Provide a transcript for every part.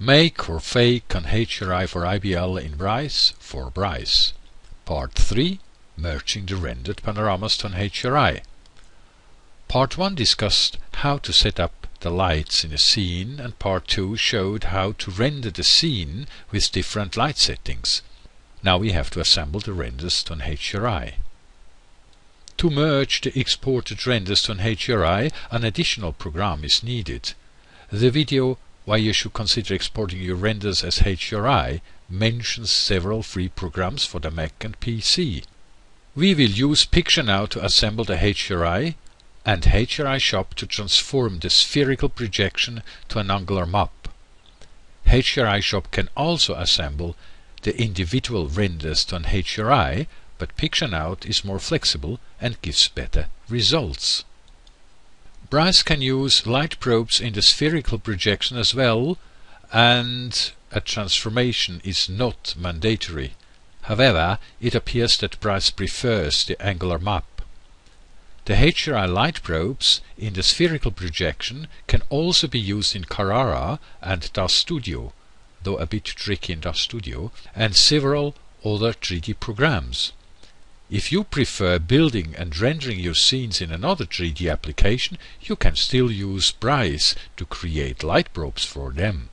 Make or fake an HDRI for IBL in Bryce for Bryce. Part 3 Merging the rendered panoramas to an HDRI. Part 1 discussed how to set up the lights in a scene and part 2 showed how to render the scene with different light settings. Now we have to assemble the renders to an HDRI. To merge the exported renders to an HDRI, an additional program is needed. The video why you should consider exporting your renders as HDRI mentions several free programs for the Mac and PC. We will use Picturenaut to assemble the HDRI and HDRI Shop to transform the spherical projection to an angular map. HDRI Shop can also assemble the individual renders to an HDRI, but Picturenaut is more flexible and gives better results. Bryce can use light probes in the spherical projection as well, and a transformation is not mandatory. However, it appears that Bryce prefers the angular map. The HDRI light probes in the spherical projection can also be used in Carrara and DAZ Studio, though a bit tricky in DAZ Studio, and several other 3D programs. If you prefer building and rendering your scenes in another 3D application, you can still use Bryce to create light probes for them.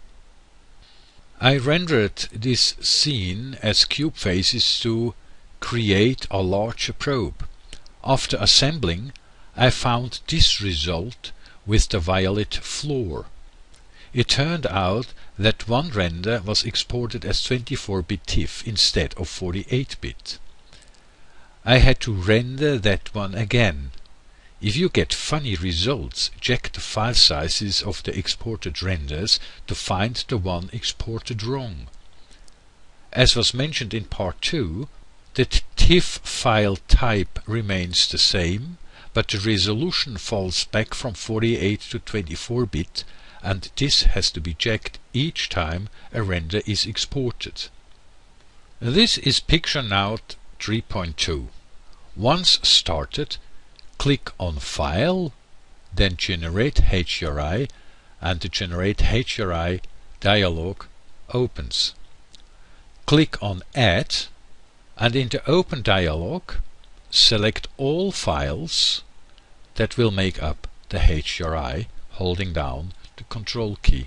I rendered this scene as cube faces to create a larger probe. After assembling, I found this result with the violet floor. It turned out that one render was exported as 24-bit TIFF instead of 48-bit. I had to render that one again. If you get funny results, check the file sizes of the exported renders to find the one exported wrong. As was mentioned in part 2, the TIFF file type remains the same, but the resolution falls back from 48 to 24 bit and this has to be checked each time a render is exported. This is Picturenaut 3.2. Once started, click on File, then Generate HDRI, and the Generate HDRI dialog opens. Click on Add, and in the Open dialog, select all files that will make up the HDRI holding down the Control key.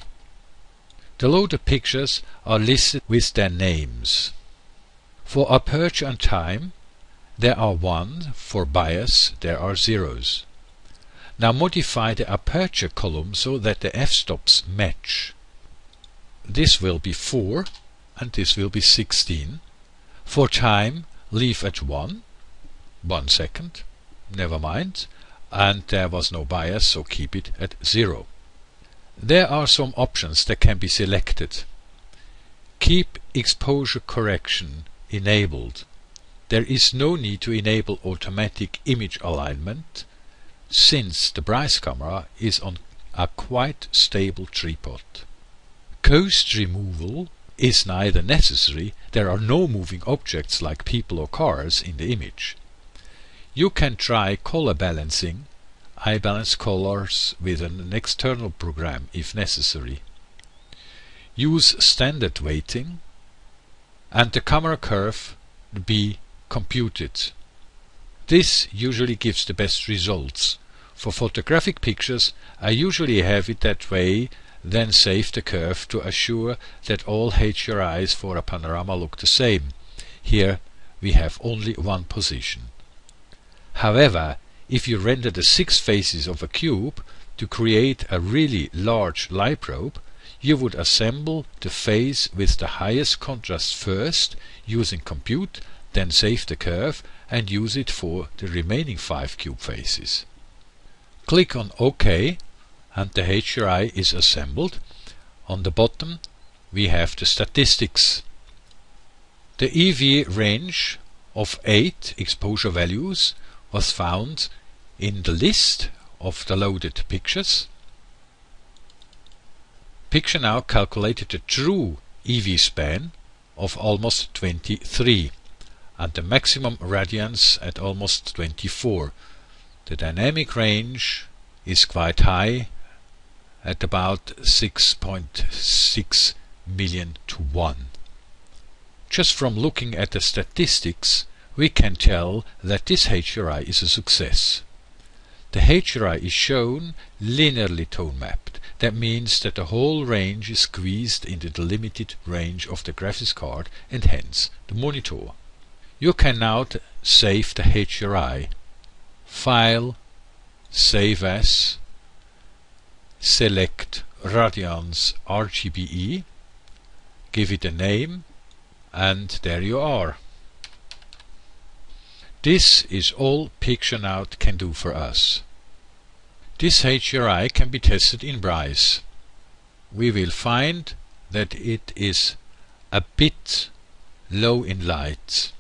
The loaded pictures are listed with their names. For aperture and time, there are 1, for bias there are zeros. Now modify the aperture column so that the f-stops match. This will be 4 and this will be 16. For time, leave at 1, 1 second, never mind, and there was no bias so keep it at 0. There are some options that can be selected. Keep exposure correction enabled. There is no need to enable automatic image alignment since the Bryce camera is on a quite stable tripod. Ghost removal is neither necessary, there are no moving objects like people or cars in the image. You can try color balancing, I balance colors with an external program if necessary. Use standard weighting and the camera curve be computed. This usually gives the best results. For photographic pictures I usually have it that way then save the curve to assure that all HDRIs for a panorama look the same. Here we have only one position. However, if you render the six faces of a cube to create a really large light probe, you would assemble the face with the highest contrast first using compute then save the curve and use it for the remaining 5 cube faces. Click on OK and the HDRI is assembled. On the bottom we have the statistics. The EV range of 8 exposure values was found in the list of the loaded pictures. Picturenaut calculated a true EV span of almost 23 and the maximum radiance at almost 24. The dynamic range is quite high at about 6.6 million to 1. Just from looking at the statistics, we can tell that this HDRI is a success. The HDRI is shown linearly tone mapped. That means that the whole range is squeezed into the limited range of the graphics card and hence the monitor. You can now save the HDRI. File, Save As, select Radiance RGBE, give it a name, and there you are. This is all Picturenaut can do for us. This HDRI can be tested in Bryce. We will find that it is a bit low in light.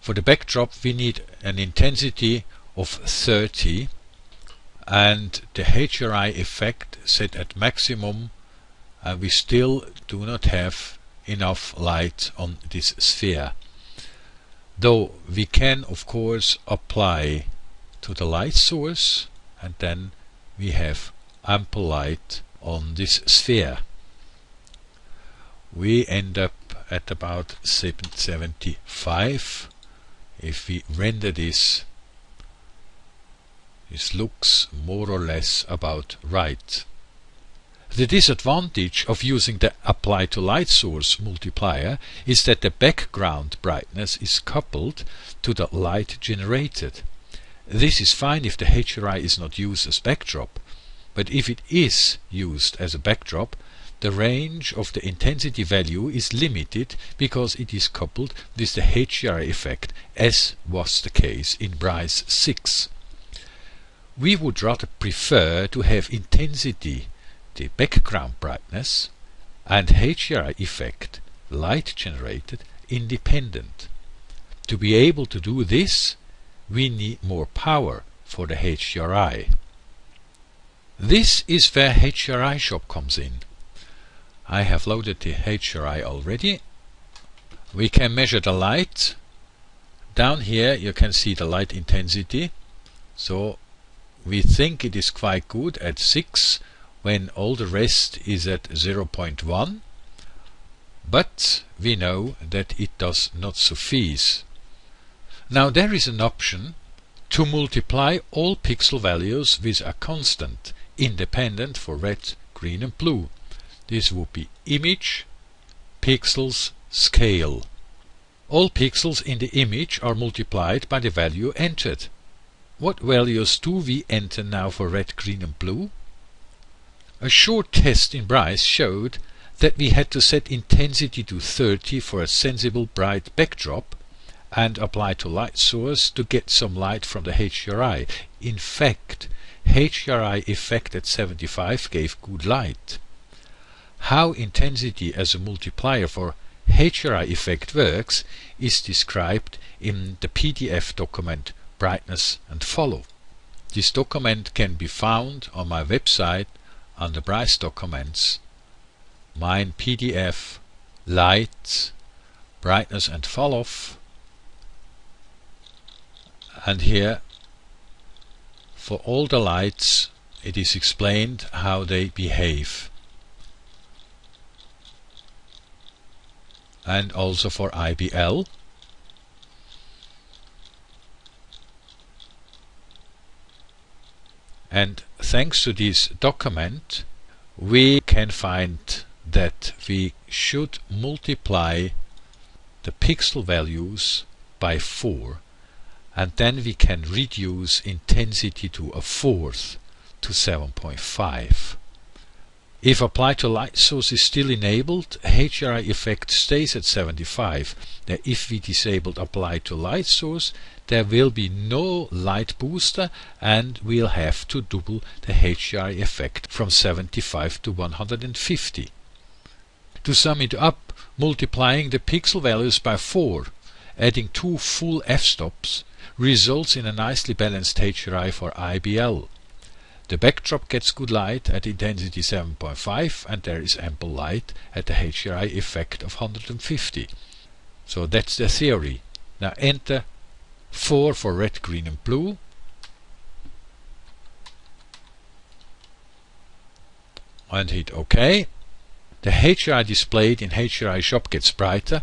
For the backdrop we need an intensity of 30 and the HDRI effect set at maximum and we still do not have enough light on this sphere though we can of course apply to the light source and then we have ample light on this sphere. We end up at about 775 if we render this this looks more or less about right the disadvantage of using the apply to light source multiplier is that the background brightness is coupled to the light generated. This is fine if the HDRI is not used as backdrop, but if it is used as a backdrop, the range of the intensity value is limited because it is coupled with the HDRI effect as was the case in Bryce 6. We would rather prefer to have intensity the background brightness and HDRI effect light generated independent. To be able to do this we need more power for the HDRI. This is where HDRI shop comes in. I have loaded the HDRI already. We can measure the light. Down here you can see the light intensity. So we think it is quite good at 6 when all the rest is at 0.1 but we know that it does not suffice. Now there is an option to multiply all pixel values with a constant independent for red, green and blue. This would be image, pixels, scale. All pixels in the image are multiplied by the value entered. What values do we enter now for red, green and blue? A short test in Bryce showed that we had to set intensity to 30 for a sensible bright backdrop and apply to light source to get some light from the HDRI. In fact, HDRI effect at 75 gave good light. How intensity as a multiplier for HDRI effect works is described in the PDF document Brightness and Falloff. This document can be found on my website under Bryce documents, mine PDF, light, brightness and fall off, and here for all the lights it is explained how they behave. And also for IBL and thanks to this document we can find that we should multiply the pixel values by 4 and then we can reduce intensity to a fourth to 7.5 if apply to light source is still enabled, HDRI effect stays at 75. Now if we disabled apply to light source, there will be no light booster and we'll have to double the HDRI effect from 75 to 150. To sum it up, multiplying the pixel values by 4, adding two full f-stops, results in a nicely balanced HDRI for IBL. The backdrop gets good light at intensity 7.5 and there is ample light at the HDRI effect of 150. So that's the theory. Now enter 4 for red, green and blue. And hit OK. the HDRI displayed in HDRI shop gets brighter,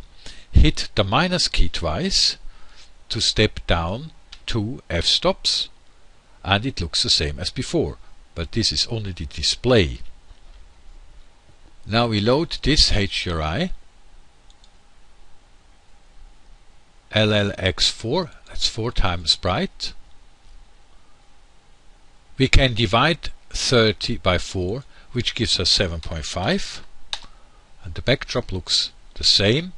hit the minus key twice to step down two f-stops and it looks the same as before but this is only the display. Now we load this HDRI LLX4 that's 4 times bright we can divide 30 by 4 which gives us 7.5 and the backdrop looks the same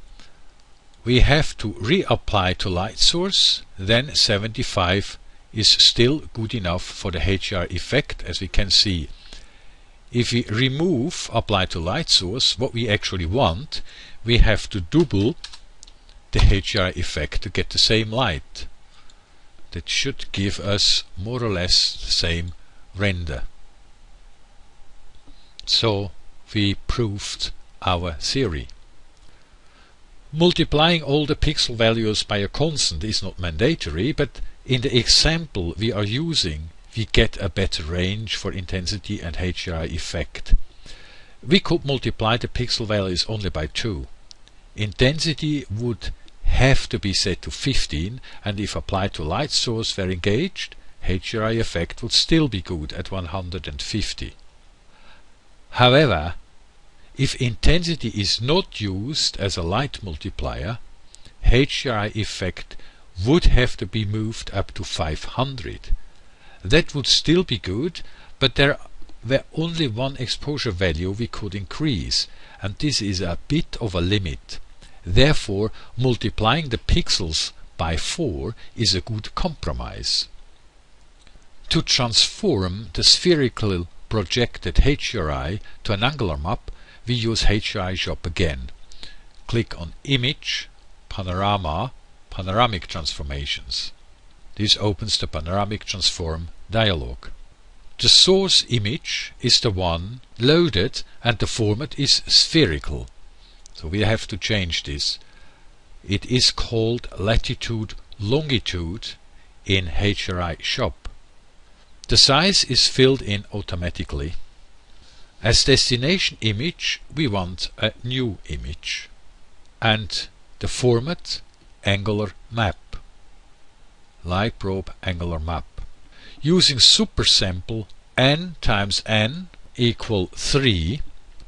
we have to reapply to light source then 75 is still good enough for the HDRI effect as we can see. If we remove apply to light source what we actually want we have to double the HDRI effect to get the same light. That should give us more or less the same render. So we proved our theory. Multiplying all the pixel values by a constant is not mandatory, but in the example we are using, we get a better range for intensity and HDRI effect. We could multiply the pixel values only by 2. Intensity would have to be set to 15 and if applied to light source were engaged, HDRI effect would still be good at 150. However, if intensity is not used as a light multiplier, HDRI effect would have to be moved up to 500. That would still be good, but there were only one exposure value we could increase, and this is a bit of a limit. Therefore, multiplying the pixels by 4 is a good compromise. To transform the spherical projected HDRI to an angular map, we use HDRI Shop again. Click on Image, Panorama, Panoramic Transformations. This opens the Panoramic Transform dialog. The source image is the one loaded and the format is spherical. So we have to change this. It is called latitude longitude in HDRI Shop. The size is filled in automatically. As destination image we want a new image and the format angular map light probe angular map using supersample n times n equal 3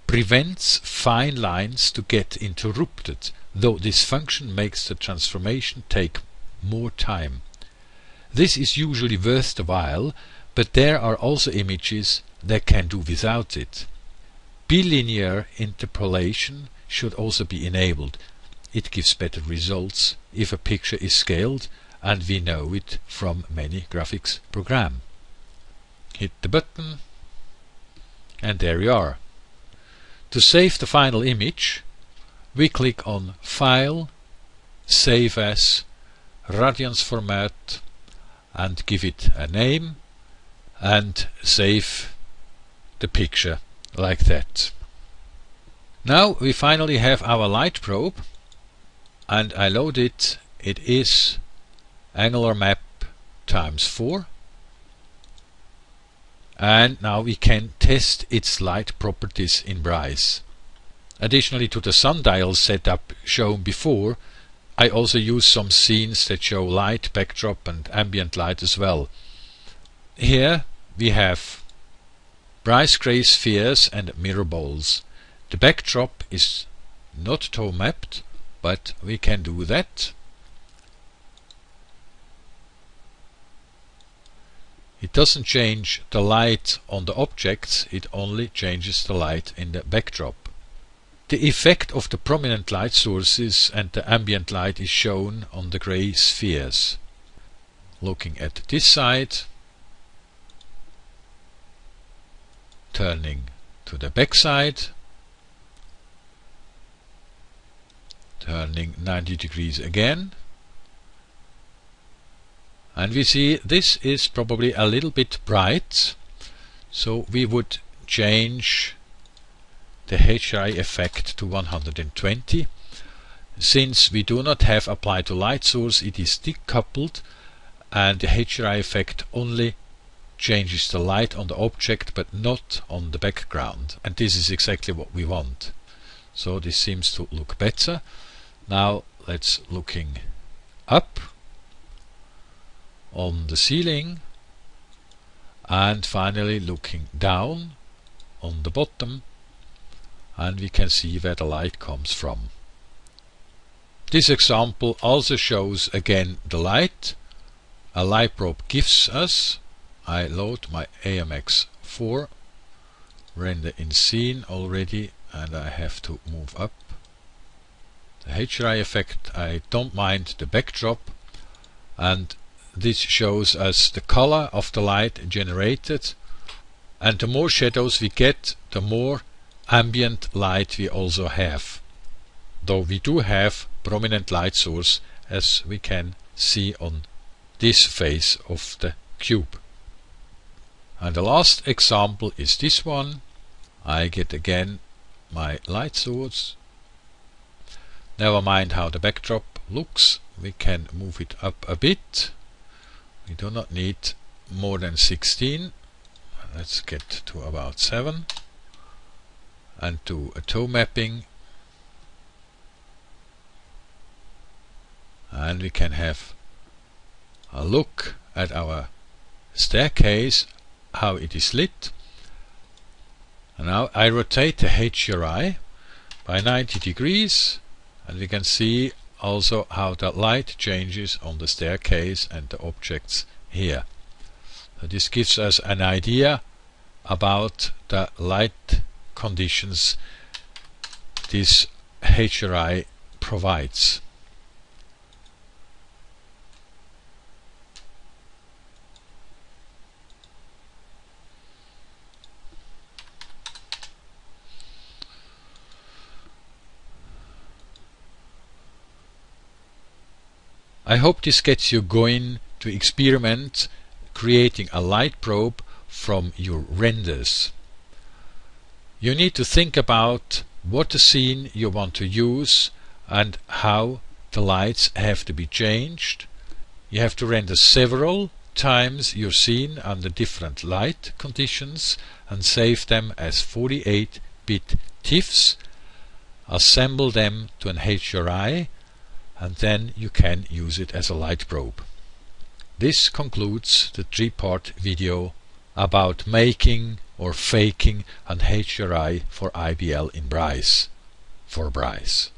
prevents fine lines to get interrupted though this function makes the transformation take more time. This is usually worth the while but there are also images that can do without it. Bilinear interpolation should also be enabled. It gives better results if a picture is scaled and we know it from many graphics program. Hit the button and there you are. To save the final image we click on File, Save As, Radiance Format and give it a name and save the picture like that. Now we finally have our light probe and I load it. It is angular map times 4 and now we can test its light properties in Bryce. Additionally to the sundial setup shown before, I also use some scenes that show light, backdrop and ambient light as well. Here we have Bryce gray spheres and mirror balls. The backdrop is not tone mapped, but we can do that. It doesn't change the light on the objects, it only changes the light in the backdrop. The effect of the prominent light sources and the ambient light is shown on the gray spheres. Looking at this side, turning to the back side, turning 90 degrees again, and we see this is probably a little bit bright, so we would change the HDRI effect to 120. Since we do not have apply to light source, it is decoupled and the HDRI effect only changes the light on the object but not on the background and this is exactly what we want. so this seems to look better now let's looking up on the ceiling and finally looking down on the bottom and we can see where the light comes from. This example also shows again the light. A light probe gives us, I load my AMX4 render in scene already and I have to move up the HDRI effect I don't mind the backdrop. And this shows us the color of the light generated. And the more shadows we get the more ambient light we also have. Though we do have prominent light source as we can see on this face of the cube. And the last example is this one. I get again my light source never mind how the backdrop looks we can move it up a bit. We do not need more than 16 let's get to about 7 and do a tone mapping. And we can have a look at our staircase how it is lit. And now I rotate the HDRI by 90 degrees and we can see also how the light changes on the staircase and the objects here. So this gives us an idea about the light conditions this HDRI provides. I hope this gets you going to experiment creating a light probe from your renders. You need to think about what the scene you want to use and how the lights have to be changed. You have to render several times your scene under different light conditions and save them as 48-bit TIFFs, assemble them to an HDRI and then you can use it as a light probe. This concludes the three-part video about making or faking an HDRI for IBL in Bryce for Bryce.